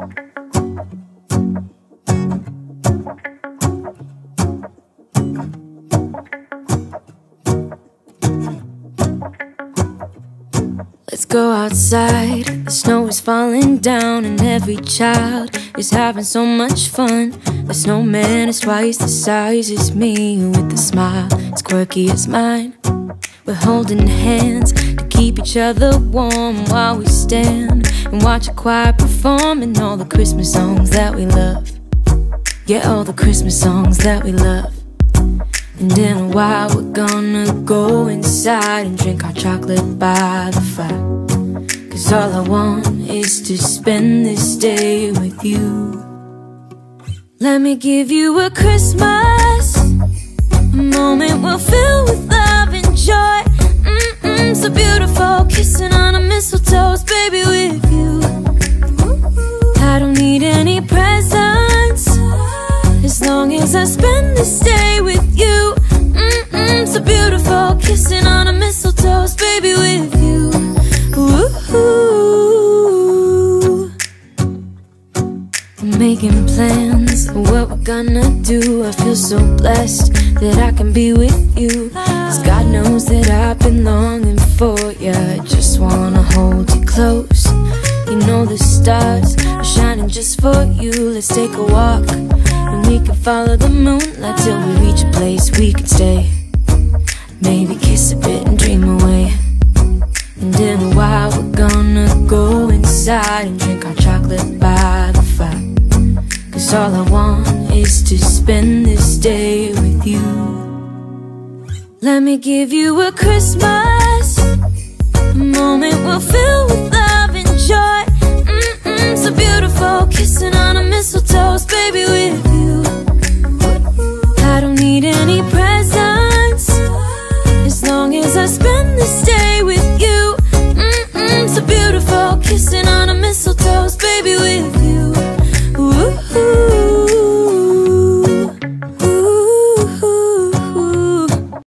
Let's go outside. The snow is falling down, and every child is having so much fun. The snowman is twice the size as me, with a smile as quirky as mine. We're holding hands keep each other warm while we stand and watch a choir performing all the Christmas songs that we love. Yeah, all the Christmas songs that we love. And in a while we're gonna go inside and drink our chocolate by the fire. Cause all I want is to spend this day with you. Let me give you a Christmas, moment we'll fill with baby, with you. I don't need any presents as long as I spend this day with you. Making plans what we're gonna do. I feel so blessed that I can be with you. Cause God knows that I've been longing for you. I just wanna hold you close. You know the stars are shining just for you. Let's take a walk and we can follow the moonlight till we reach a place we can stay. Maybe kiss a bit and dream away. And in a while we're gonna go inside and drink our chocolate. Cause all I want is to spend this day with you. Let me give you a Christmas. Moment we'll fill with love and joy. Mm -mm, so beautiful Kissing on a mistletoe, baby, with you. I don't need any presents. As long as I spend this day with you. Mm So beautiful, kissing